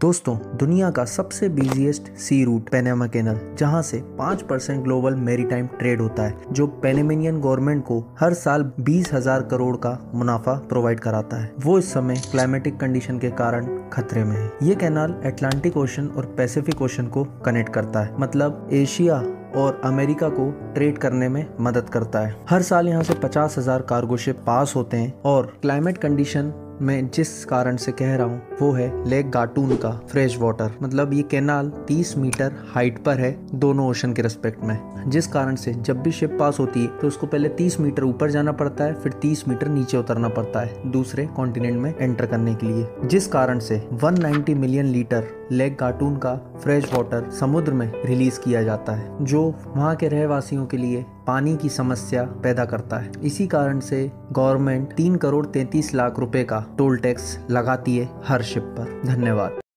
दोस्तों, दुनिया का सबसे busiest sea route Panama canal जहाँ से 5 परसेंट ग्लोबल मेरीटाइम ट्रेड होता है, जो पेनेमेनियन गवर्नमेंट को हर साल बीस हज़ार करोड़ का मुनाफा प्रोवाइड कराता है। वो इस समय क्लाइमेटिक कंडीशन के कारण खतरे में है। ये कैनाल अटलांटिक ओशन और पैसिफिक ओशन को कनेक्ट करता है मतलब एशिया और अमेरिका को ट्रेड करने में मदद करता है। हर साल यहाँ से पचास हज़ार कार्गो शिप पास होते हैं और क्लाइमेट कंडीशन मैं जिस कारण से कह रहा हूँ, वो है लेक गाटून का फ्रेश वाटर मतलब ये कैनाल 30 मीटर हाइट पर है, दोनों ओशन के रेस्पेक्ट में. जिस कारण से जब भी शिप पास होती है तो उसको पहले 30 मीटर ऊपर जाना पड़ता है, फिर 30 मीटर नीचे उतरना पड़ता है, दूसरे कॉन्टिनेंट में एंटर करने के लिए. जिस कारण से 190 मिलियन लीटर लेक कार्टून का फ्रेश वाटर समुद्र में रिलीज़ किया जाता है, जो वहाँ के रहवासियों के लिए पानी की समस्या पैदा करता है। इसी कारण से गवर्नमेंट तीन करोड़ तैतीस लाख रुपए का टोल टैक्स लगाती है हर शिप पर। धन्यवाद।